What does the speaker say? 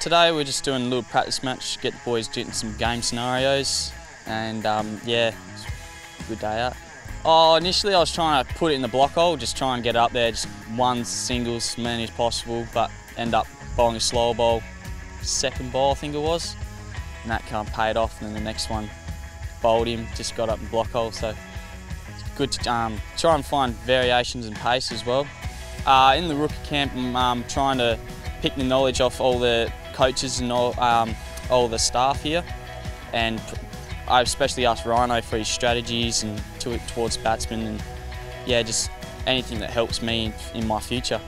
Today we're just doing a little practice match, get the boys doing some game scenarios, and um, yeah, good day out. Oh, initially I was trying to put it in the block hole, just try and get it up there, just one single as many as possible, but end up bowling a slow ball, second ball I think it was, and that kind of paid off, and then the next one bowled him, just got up in block hole, so good to um, try and find variations in pace as well. Uh, in the rookie camp, I'm um, trying to pick the knowledge off all the coaches and all, um, all the staff here, and I especially asked Rhino for his strategies and to, towards batsmen and yeah, just anything that helps me in my future.